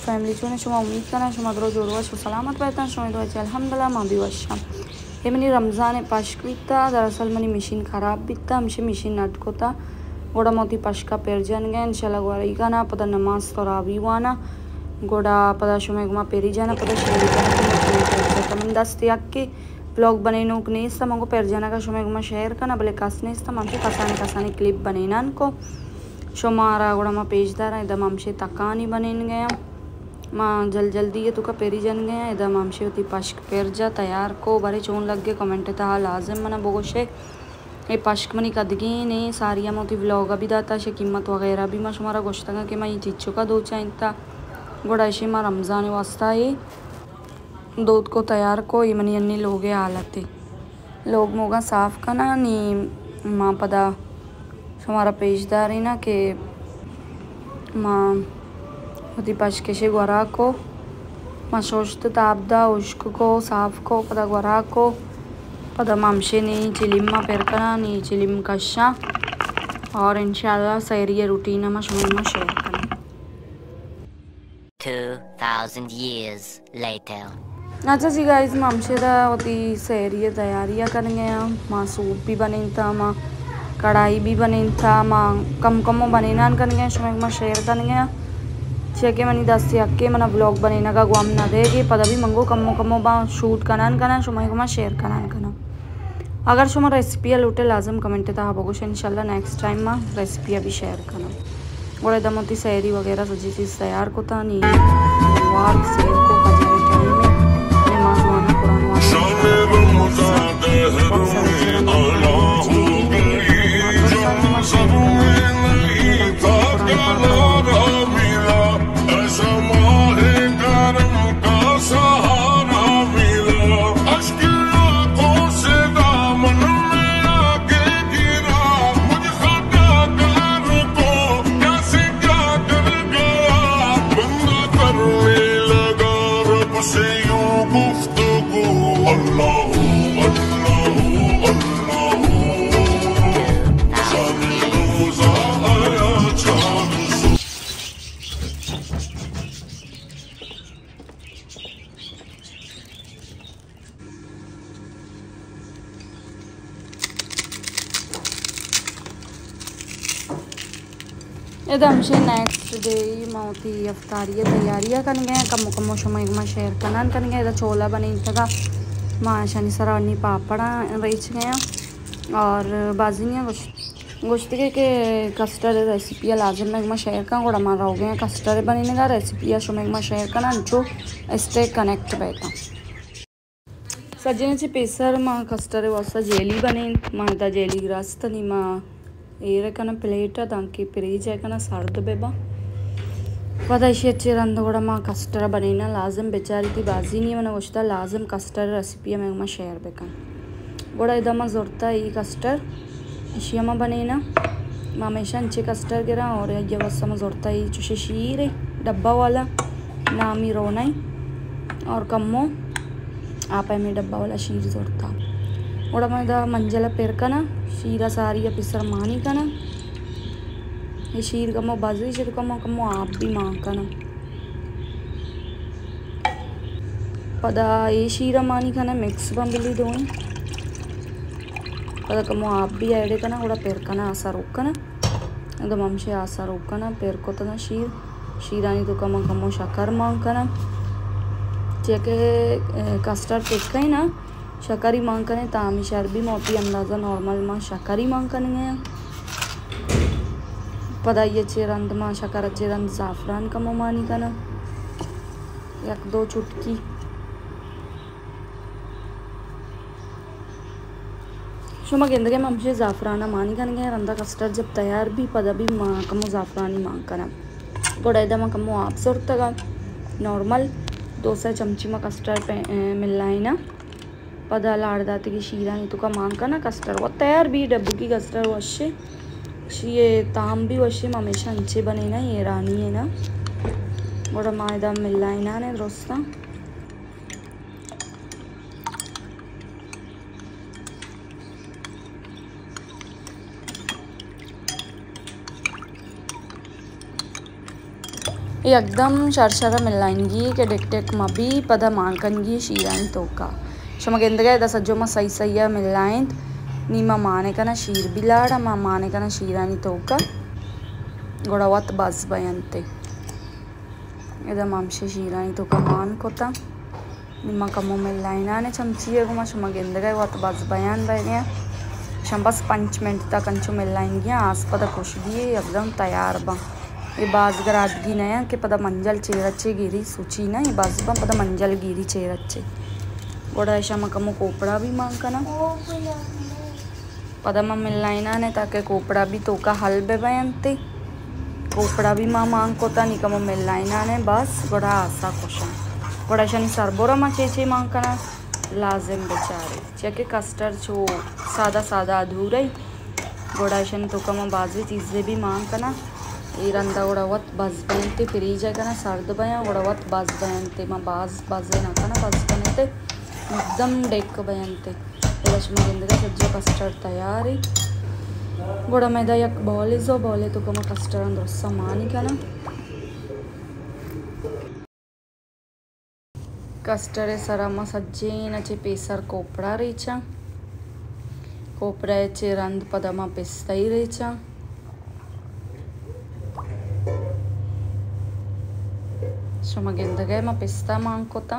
Family छो शुमा उम्मीद करना शुमा दरो जो रोज सलामत रहता शुमा दो अलहमदिल्ला माँ भी वशा ये मनी रमज़ान पाश बीता दरअसल मनी मशीन ख़राब बीता हमसे मशीन नाटको था गोड़ा मोती पाश पेर जन गए इनशाला गोरा गाना पता नमाज़ तो हुआ वाना गोड़ा पता शुमे गुमा पेरी जाना पता शुमे दस त्याग के ब्लॉग बनेनो नहीं इस तमको पैर जाना का शुमे गुमा शेयर करना भले कसने इस तमाम कसाने कसाने क्लिप बनेना उनको शुमारा गुड़ा पेज दारा इधम हमसे तकानी बने गया माँ जल जल्दी ये तुका पेरी जन गया इधर मामशे होती पश्क पेर जा, तैयार को बारे चोन लग गए कमेंट था लाजम मना बोगोशे ये पश्क मनी कदगी ने, सारिया मोती व्लॉग अभी दाता शे, कीमत वगैरह भी मैं शुमारा गोश्तगा कि मैं ये चिच्चू का दो चाहिए गोड़ा ऐसे माँ रमज़ान वास्ता ये दूध को तैयार को, ये मनी अन्नी लोग हालत लोग मोगा साफ़ करना नी माँ पदा होती पशकेशे ग्वरा को मशोश्त ताबदा उश्क को साफ़ को पदा ग्वरा को पदा ममशे नी चिलिम्मा पेरकना नी चिलिम और इंशाल्लाह सैरिय रूटीन में शुरू शेयर करना 2000 years later. अच्छा जी गाइस ममशे होती सैरिय तैयारियाँ करने गया माँ सूप भी बने था माँ कढ़ाई भी बनी था माँ कम कम बनी नान कर गए शुमे शेयर कर छे मनी दस अक्के मन ब्लॉग बनी ना गुम ना देगी पद भी मंगो कमो कमो बा शूट कनान कना शुमे मैं शेयर कनान कना अगर शुमा रेसिपी लुटे लाजम कमेंट था बगुश इनशाला नेक्स्ट टाइम माँ रेसिपी भी शेयर करना। गोड़े दमोती सैरी वगैरह सजी चीज़ तैयार को था नहीं। वार सेर को कजरे टाइम में कुरान एकदमशे नेक्स्ट डे मौती अफ्तारी तैयारियाँ कर गए कम कमो शुमा शेयर करना कर गए छोला बनी था माँ शनि सरानी पापड़ा रच गए और बाजियाँ गोश्त के कस्टर्ड रेसिपी लाजम में शेयर कर गोड़ा मार हो गए कस्टर्ड बनी का रेसिपी शुमे शेयर करना जो स्टे कनेक्ट बैठा सज्जन पेसर माँ कस्टर्ड वस्ता जेली बने माँ जेली ग्रस्त नहीं माँ ఏరకన ప్లేట్ దానికి ప్రీజ్ ఏకన సర్దు బేబా पताशी अच्छे रंध मा कस्टर बनेना लाजम बेचारी थी बाजी नहीं मैंने वोचता लाजम कस्टर रेसिपी मैं मैं शेयर बेका गोड़ा इदमा जोरता ई कस्टर इशियमा बनेना हमेशा अच्छे कस्टर गिरा और ये वसम जोरता ई चुशे शीर डब्बा वाला नामी रोना और कम्मो आप में डब्बा वाला शीर जोरता ಉಡಮದ ಮಂಜಲ ಪೆರ್ಕನ ಶೀರ ಸಾರಿಯ ಪಿಸರ ಮಾನಿಕನ शीर कमो बाजरी शीर कमो तो कमो आप भी माँ पदा ये शीर मानी मिक्स बंबली दो पदा कमो आप भी ऐड करना थोड़ा पेर आसा रोकन करना। एकदम आसा रोकन करना तो ना शीर शीरानी तो कमो कमो शकर मांग चेके कस्टर्ड पेट ही ना करें तामी शरबी मोती अंदाज़ा नॉर्मल माँ शकारी मांग करेंगे पदाई अच्छे रंद माँ शकर अच्छे रंद, ज़ाफ़रान का मोमानी का ना एक, दो चुटकी। शुमा गेंदगे हमसे ज़ाफ़राना मानी करेंगे रंदा कस्टर्ड जब तैयार भी पदा भी माँ कमो ज़ाफ़रानी मांग करना। गोड़ा माँ कमो आप सुरतगा नॉर्मल, दो सौ चमची में कस्टर्ड मिलना है ना। कस्टर वो तैयार भी, डब्बू की कस्टर वशे ये ताम भी वशे हमेशा अंचे बने ना ये रानी है ना। बड़ा मायदा मिल रहा है दोस्ता। एकदम शरशर मिलाएँगी के डेक टेक मबी पद मानकनगी शीराइन तोका शमा ಶಮಗೆಂದ್ರೆ ಸಜ್ಜೊಮ್ಮ ಸೈ ಸೈಯ ಮಿಲ್ಲಾಯಿಂತ್ ನಿಮ್ಮ ಮಾನೆಕನ ಶೀರ್ ಬಿಲಾಡ ಮಾ ಮಾನೆಕನ ಶೀರಾನಿ ತೋಕ ಗೊಡವತ್ ಬಸ್ ಬಯಂತೆ ಇದ ಮಾಂಶ ಶೀರಾನಿ ತೋಕ ಮಾನ್ ಕೊತ ನಿಮ್ಮ ಕಮ್ಮು ಮಿಲ್ಲಾಯಿನಾನೆ ಚಮಚಿಯಗುಮ ಶಮಗೆಂದ್ರೆ ಒತ್ ಬಸ್ ಬಯಾನ್ ಬಯನೆಯ शंबस पंच मिनट तक अंचू मिल लाएँगे आस पद खुश दिए एकदम तैयार बा ये बाजगर आदगी नया के पद मंजल चेरचे गिरी सूची ना ये बाजबा पद मंजल गिरी चेरचे बड़ा ऐसा मका कोपड़ा भी मांग का पता माँ मिलना ही ना ने ताके कोपड़ा भी तो का हल बे बयानते। कोपड़ा भी माँ मांग को ता निका मिलना ही ना ने बस बड़ा आशा खुश बड़ा ऐसा नहीं सर बोरा माँ चेचे मांग का ना लाजिम बेचारे। चेके कस्टर छो सादा सादा अधूरा ही। बड़ा ऐसा नहीं तो का मैं बाजवी चीज़ें भी मांग का ना ईरंदा उड़ावत बस बनते फ्रीज है का ना सर्द बयान उड़ावत बस बनते माँ बाज बाजे ना का ना बनते एकदम डेट को భయంతే ఇలా చిందిగా సబ్జీ కస్టర్డ్ తయారీ గోడ మీద ఒక బౌల్ ఇసో బౌల్ తుకమ కస్టర్డ్ అందరూ సమానికన ಕಸ್ಟರ್ಡ್ ಸರಮ ಸಜ್ಜೀನಚಿ ಪೀಸರ್ ಕೋಪಡ ರೀಚ ಕೋಪಡಾಯಚಿ ರಂದ್ ಪದಮ ಪಿಸ್ತೈ ರೀಚ ಶ್ರಮಗೆಂದಗೆ ಮ ಪಿಸ್ತಾ ಮಾಂಕೋತಾ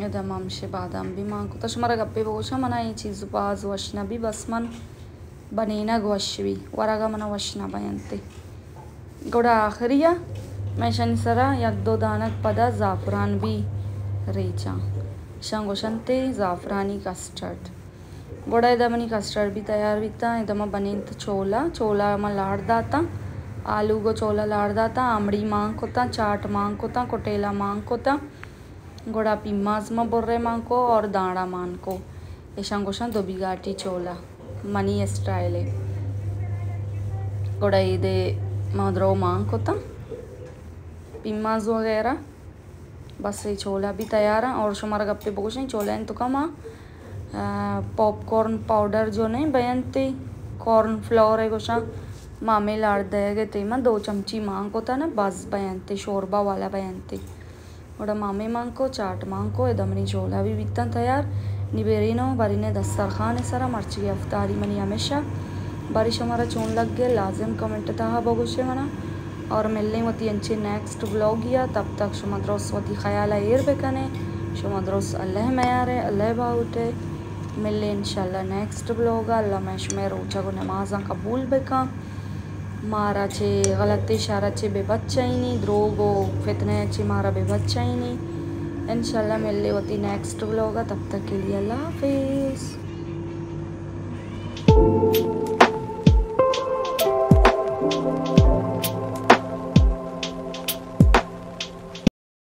యదమాంశ బాదాం భీమా కుతశమర గప్పే పోష మన ఈ చీజు పాజ్ వష్ణ బి బస్మన్ బనీన గోష్వి వరగ మన వష్ణ భయంతి గౌడ ఆఖరియా మేషనిసర యగ్దో దానక్ పద జాఫ్రాన్ బి రేచా శంగోషంతే జాఫ్రానీ కస్టర్డ్ भी शंगोशंते ज़ाफ़रानी कस्टर्ड भी तैयार इदमा बने चोला चोला म लाड़ दाता आलू को चोला लाड़ दाता आमड़ी मांग कोता चाट मांग कोता कोटेला मांग कोता गोड़ापी माजमा बोर्रे मांको और दाड़ा मान को। ऐसा गोशा दोबिगाटी चोला मनी स्टाइले गोड़ा इदे मद्रो मांको था पिम्माज वगैरह। बस ये छोला भी तैयार है और शुमार गप्पे बोशे छोला तो कमा पॉपकॉर्न पाउडर जो नहीं बयनते कॉर्न फ्लोर है गोशा मामे लाड़ दे गए दो चमची मांग होता ना, बस बयनते शोरबा वाला बयनते और मामे मांको चाट मांको दमनी चोला भी बित्ता तैयार निबेरिनो बरीने दस्तरखान सरा, मर्ची अफ्तारी मनी हमेशा। बारिश हमारा चोन लग गया, लाजिम कमेंट था बगुशे मना। और मिलने वती अंचे नेक्स्ट ब्लॉग या, तब तक शुमद्रोस वती ख्याल एर बेकने शुमद्रोस अल्लाह मैार अल्लाह बाउटे मिल इनशाला नेक्स्ट ब्लॉग अल्लाह मशमे रोजा को नमाजा कबूल बेका मारा चे गलत इशारा छे बेबच्चाइनी द्रोगो फितने चे मारा बेबच्चाइनी इनशाला मिले होती नेक्स्ट ब्लॉग तब तक के लिए अल्लाह हाफिज़